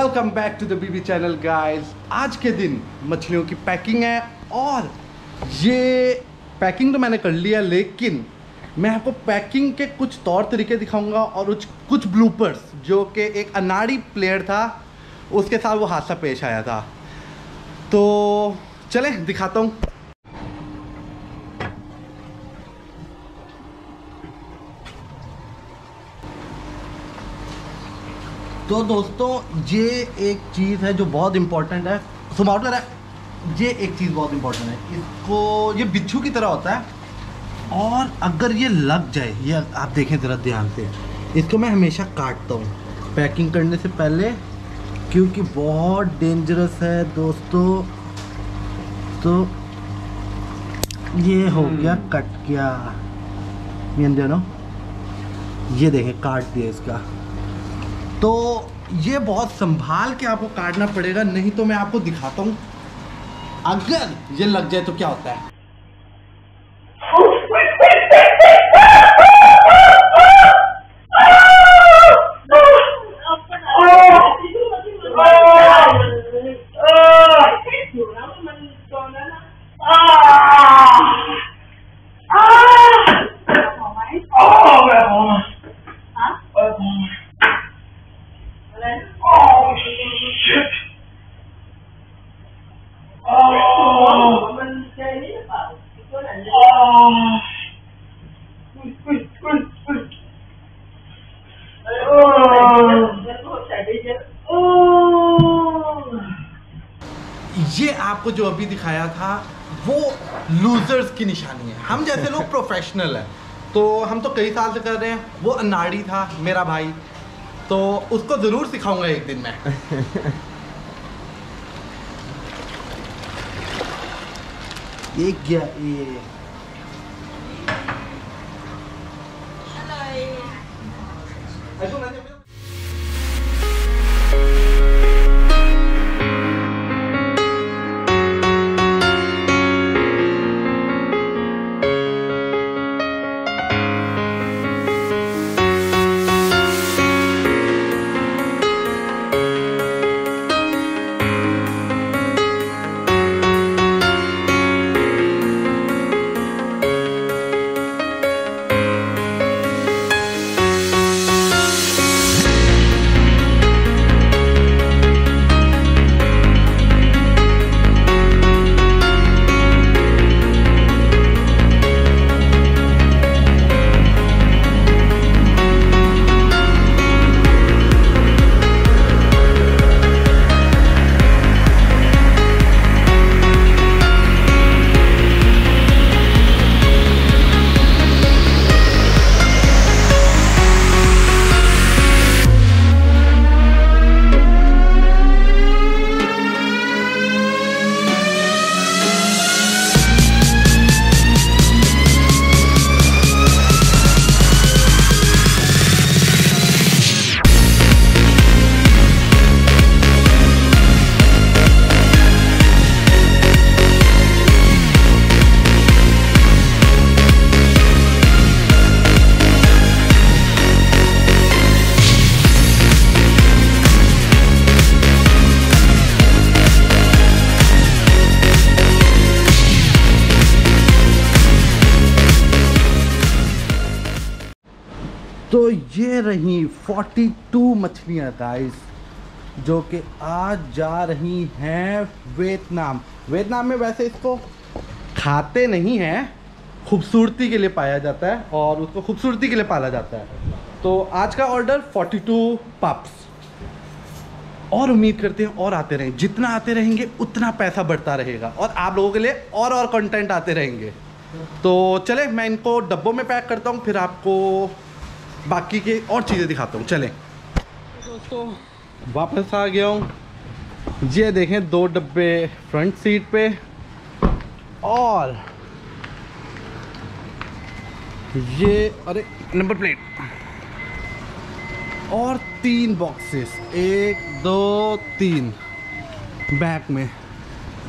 Welcome back to the BB channel guys आज के दिन मछलियों की पैकिंग है और ये पैकिंग तो मैंने कर लिया, लेकिन मैं आपको पैकिंग के कुछ तौर तरीके दिखाऊँगा और कुछ कुछ ब्लूपर्स जो कि एक अनाड़ी प्लेयर था, उसके साथ वो हादसा पेश आया था। तो चलें, दिखाता हूँ। तो दोस्तों ये एक चीज़ है जो बहुत इम्पोर्टेंट है। सुमाउटर है ये एक चीज़ बहुत इम्पोर्टेंट है। इसको ये बिच्छू की तरह होता है। और अगर ये लग जाए ये आप देखें ज़रा ध्यान से। इसको मैं हमेशा काटता हूँ। पैकिंग करने से पहले क्योंकि बहुत डेंजरस है दोस्तों। तो ये हो गया कट गया। ये देखें काट दिया इसका। तो ये बहुत संभाल के आपको काटना पड़ेगा, नहीं तो मैं आपको दिखाता हूँ। अगर ये लग जाए तो क्या होता है? ये आपको जो अभी दिखाया था वो लूजर्स की निशानी है। हम जैसे लोग प्रोफेशनल हैं तो हम तो कई साल से कर रहे हैं। वो अनाड़ी था मेरा भाई। तो उसको ज़रूर सिखाऊँगा एक दिन मैं। एक गया ये। तो ये रही 42 मछलियाँ गाइस जो कि आज जा रही हैं वियतनाम वियतनाम में वैसे इसको खाते नहीं हैं, खूबसूरती के लिए पाया जाता है और उसको खूबसूरती के लिए पाला जाता है। तो आज का ऑर्डर 42 पप्स और उम्मीद करते हैं और आते रहें। जितना आते रहेंगे, उतना पैसा बढ़ता रहेगा और आप लोगों के लिए और और कंटेंट आते रहेंगे। तो चले, मैं इनको डब्बों में पैक करता हूँ, फिर आपको बाकी के और चीज़ें दिखाता हूँ। चलें। दोस्तों वापस आ गया हूँ। ये देखें दो डब्बे फ्रंट सीट पे और ये अरे नंबर प्लेट और तीन बॉक्सेस एक दो तीन। बैक में।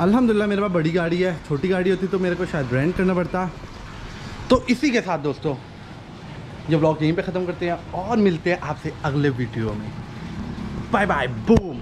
अल्हम्दुलिल्लाह मेरे पास बड़ी गाड़ी है। छोटी गाड़ी होती तो मेरे को शायद रेंट करना पड़ता। तो इसी के साथ दोस्तों ये ब्लॉग यहीं पे ख़त्म करते हैं और मिलते हैं आपसे अगले वीडियो में। Bye bye boom